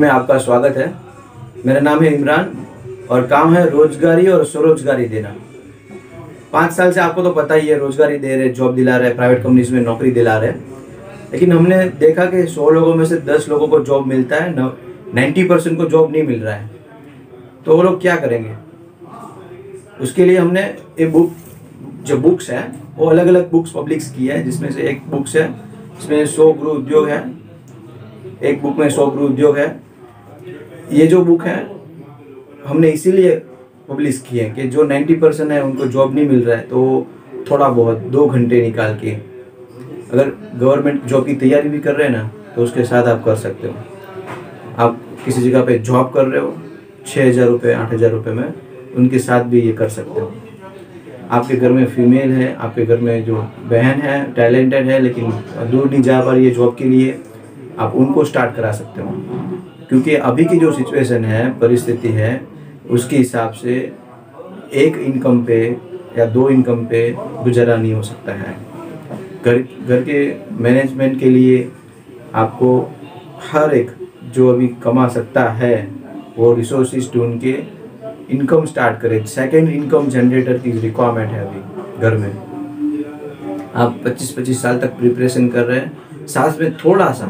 में आपका स्वागत है। मेरा नाम है इमरान और काम है रोजगारी और स्वरोजगारी देना। पाँच साल से आपको तो पता ही है, रोजगारी दे रहे जॉब दिला रहे प्राइवेट कंपनीज़ में नौकरी दिला रहे। लेकिन हमने देखा कि सौ लोगों में से दस लोगों को जॉब मिलता है नाइन्टी परसेंट को जॉब नहीं मिल रहा है। तो वो लोग क्या करेंगे? उसके लिए हमने ये बुक जो बुक्स है, वो अलग अलग बुक्स पब्लिक्स की है, जिसमें से एक बुक्स है इसमें सौ गृह उद्योग है। एक बुक में सौ गृह उद्योग है। ये जो बुक है, हमने इसीलिए पब्लिश की है कि जो 90 परसेंट है, उनको जॉब नहीं मिल रहा है तो थोड़ा बहुत, दो घंटे निकाल के। अगर गवर्नमेंट जॉब की तैयारी भी कर रहे हैं ना तो उसके साथ आप कर सकते हो। आप किसी जगह पे जॉब कर रहे हो छः हज़ार रुपये आठ हज़ार रुपये में, उनके साथ भी ये कर सकते हो। आपके घर में फीमेल है, आपके घर में जो बहन है टैलेंटेड है, लेकिन दूर नहीं जा पा रही है जॉब के लिए, आप उनको स्टार्ट करा सकते हो। क्योंकि अभी की जो सिचुएशन है, परिस्थिति है, उसके हिसाब से एक इनकम पे या दो इनकम पे गुजारा नहीं हो सकता है। घर घर के मैनेजमेंट के लिए आपको हर एक जो अभी कमा सकता है, वो रिसोर्सेज ढूंढ के इनकम स्टार्ट करें। सेकेंड इनकम जनरेटर की रिक्वायरमेंट है अभी घर में। आप 25-25 साल तक प्रिपरेशन कर रहे हैं। साथ में थोड़ा सा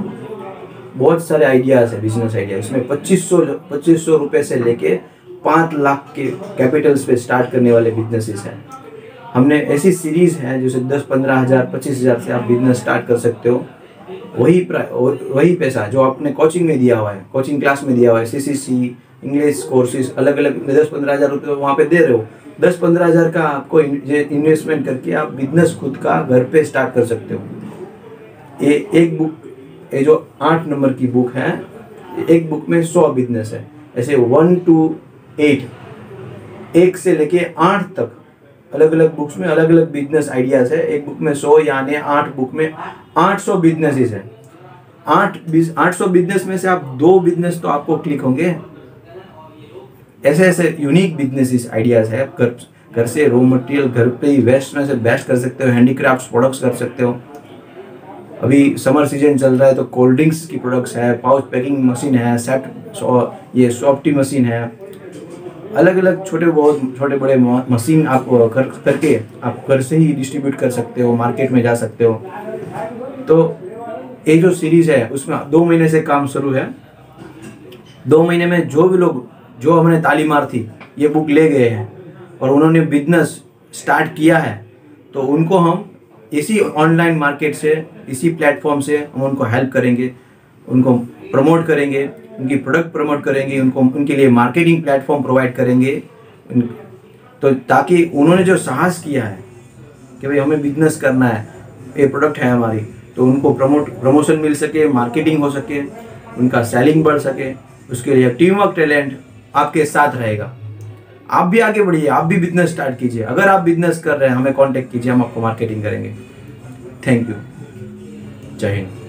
बहुत सारे आइडियाज़ है बिज़नेस आइडिया इसमें पच्चीस सौ पच्चीस सौ रुपये से लेके पाँच लाख के कैपिटल्स पे स्टार्ट करने वाले बिजनेसेस हैं। हमने ऐसी सीरीज़ है, जैसे दस, पंद्रह हज़ार, पच्चीस हज़ार से आप बिज़नेस स्टार्ट कर सकते हो। वही वही पैसा जो आपने कोचिंग में दिया हुआ है कोचिंग क्लास में दिया हुआ है सी सी इंग्लिश कोर्सेज अलग अलग दस, पंद्रह हज़ार रुपये वहाँ पे दे रहे हो। दस, पंद्रह हज़ार का आपको इन्वेस्टमेंट करके आप बिज़नेस खुद का घर पे स्टार्ट कर सकते हो। ये एक बुक ये जो आठ नंबर की बुक है, एक बुक में सौ बिज़नेस है। ऐसे वन टू एट एक से लेके आठ तक अलग अलग बुक्स में अलग अलग बिज़नेस आइडियाज़ है। एक बुक में सौ, यानी आठ बुक में आठ सौ बिजनेसेस है। आठ आठ सौ बिज़नेस में से आप दो बिज़नेस तो आपको क्लिक होंगे। ऐसे ऐसे यूनिक बिजनेसेस आइडियाज़ है घर घर से रॉ मटेरियल घर पे ही वेस्ट में से बेस्ट कर सकते हो हैंडीक्राफ्ट प्रोडक्ट्स कर सकते हो। अभी समर सीज़न चल रहा है तो कोल्ड ड्रिंक्स की प्रोडक्ट्स है, पाउच पैकिंग मशीन है सेट ये सॉफ्टी मशीन है। अलग अलग छोटे बहुत, छोटे बड़े मशीन आप कर, करके आप घर से ही डिस्ट्रीब्यूट कर सकते हो मार्केट में जा सकते हो। तो ये जो सीरीज़ है, उसमें दो महीने से काम शुरू है। दो महीने में जो भी लोग, जो हमने तालीमार थी ये बुक ले गए हैं। और उन्होंने बिज़नेस स्टार्ट किया है तो उनको हम इसी ऑनलाइन मार्केट से, इसी प्लेटफॉर्म से हम उनको हेल्प करेंगे, उनको प्रमोट करेंगे, उनकी प्रोडक्ट प्रमोट करेंगे, उनको, उनके लिए मार्केटिंग प्लेटफॉर्म प्रोवाइड करेंगे। तो ताकि उन्होंने जो साहस किया है कि भाई हमें बिज़नेस करना है, ये प्रोडक्ट है हमारी तो उनको प्रमोट प्रमोशन मिल सके मार्केटिंग हो सके, उनका सेलिंग बढ़ सके, उसके लिए टीम वर्क टैलेंट आपके साथ रहेगा। आप भी आगे बढ़िए, आप भी बिज़नेस स्टार्ट कीजिए। अगर आप बिज़नेस कर रहे हैं, हमें कॉन्टेक्ट कीजिए, हम आपको मार्केटिंग करेंगे। थैंक यू जय हिंद।